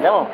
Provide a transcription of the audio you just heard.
没有